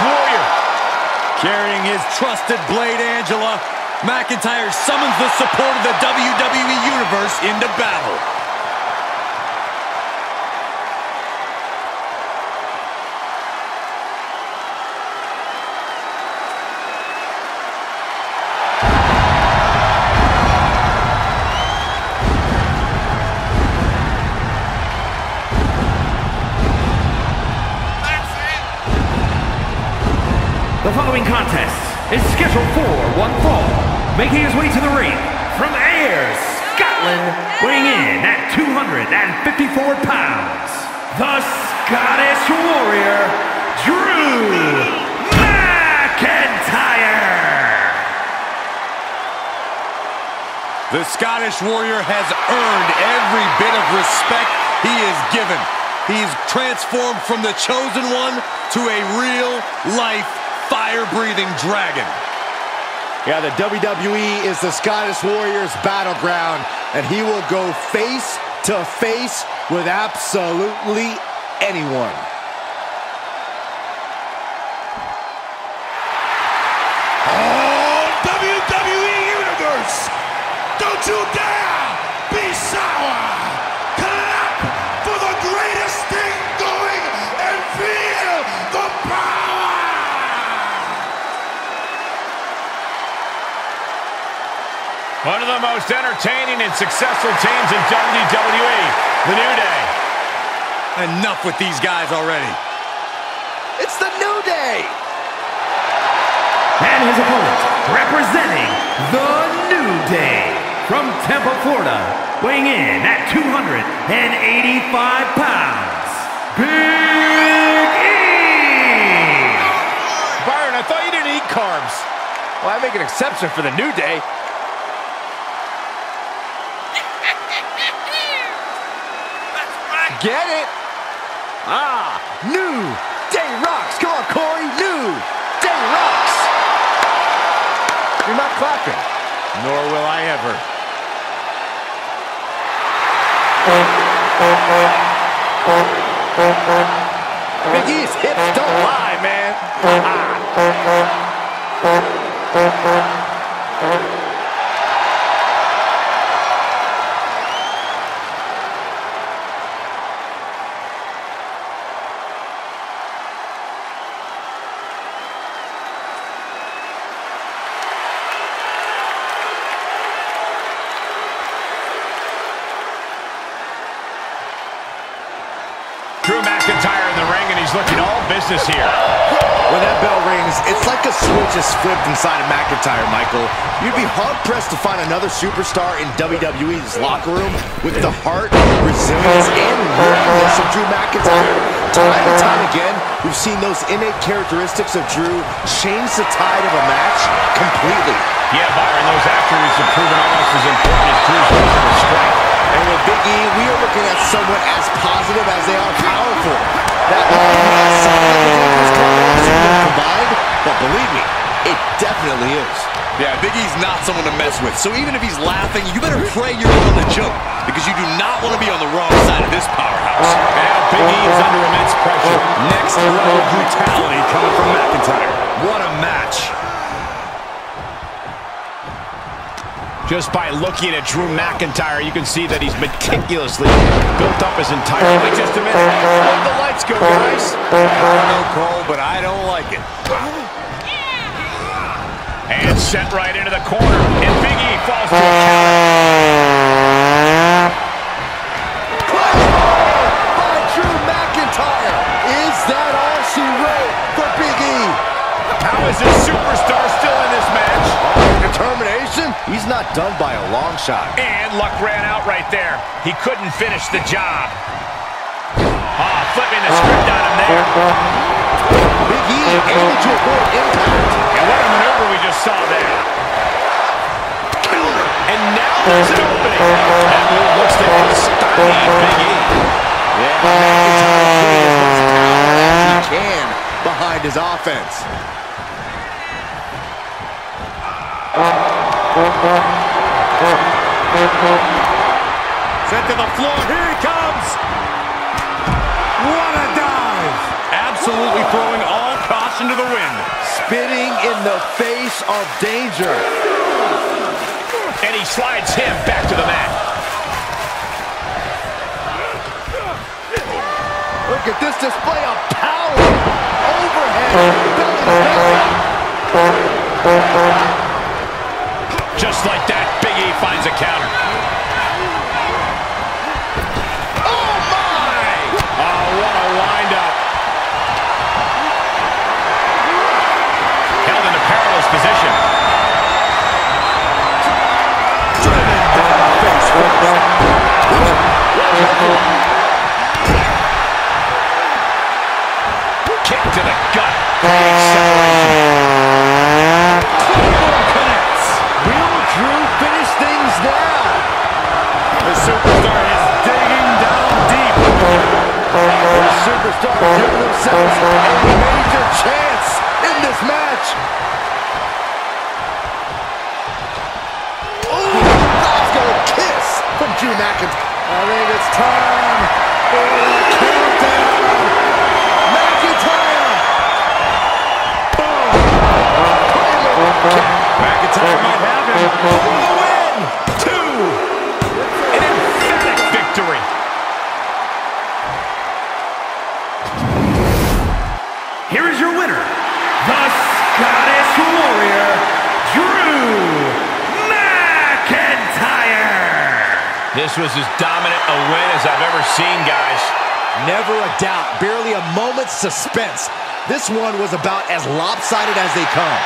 Warrior. Carrying his trusted blade, Angela, McIntyre summons the support of the WWE Universe into battle. Following contest is scheduled for one fall. Making his way to the ring from Ayr, Scotland, weighing in at 254 pounds, the Scottish Warrior, Drew McIntyre. The Scottish Warrior has earned every bit of respect he is given. He's transformed from the chosen one to a real-life fire-breathing dragon. Yeah, the WWE is the Scottish Warriors battleground, and he will go face to face with absolutely anyone. One of the most entertaining and successful teams in WWE, the New Day. Enough with these guys already. It's the New Day! And his opponent, representing the New Day from Tampa, Florida, weighing in at 285 pounds, Big E! Byron, I thought you didn't eat carbs. Well, I make an exception for the New Day. Get it? Ah, New Day rocks. Come on, Corey. New Day rocks. You're not clapping. Nor will I ever. Big E's hips don't lie, man. Business here. When that bell rings, it's like a switch is flipped inside of McIntyre, Michael. You'd be hard-pressed to find another superstar in WWE's locker room with the heart, resilience, and willingness of Drew McIntyre. Time and time again, we've seen those innate characteristics of Drew change the tide of a match completely. Yeah, Byron, those attributes have proven almost as important as Drew's physical strength. And with Big E, we are looking at someone as positive as they are powerful. That might sound like a dangerous combination when combined, but believe me, it definitely is. Yeah, Big E's not someone to mess with. So even if he's laughing, you better pray you're on the joke because you do not want to be on the wrong side of this powerhouse. Now Big E is under immense pressure. Next level brutality coming from McIntyre. What a match. Just by looking at Drew McIntyre, you can see that he's meticulously built up his entire... Wait just a minute. Let the lights go, guys. I don't know, Cole, but I don't like it. And sent right into the corner. And Big E falls to a counter. by Drew McIntyre. Is that all she wrote for Big E? How is this superstar still in this match? Determination? He's not done by a long shot. And luck ran out right there. He couldn't finish the job. Ah, flipping the script on him there. E. And what a maneuver we just saw there. And now there's an opening. Big E. Yeah, he can behind his offense. Sent to the floor. Here he comes. Absolutely throwing all caution to the wind. Spitting in the face of danger. And he slides him back to the mat. Look at this display of power. Overhead. Just like that, Big E finds a counter. Connects. Will Drew finish things now? The superstar is digging down deep. The superstar a major chance in this match. Oh, Glasgow kiss from Drew McIntyre. I think it's time for. McIntyre might have him. For the win! Two! An emphatic victory. Here is your winner, the Scottish Warrior, Drew McIntyre. This was as dominant a win as I've ever seen, guys. Never a doubt, barely a moment's suspense. This one was about as lopsided as they come.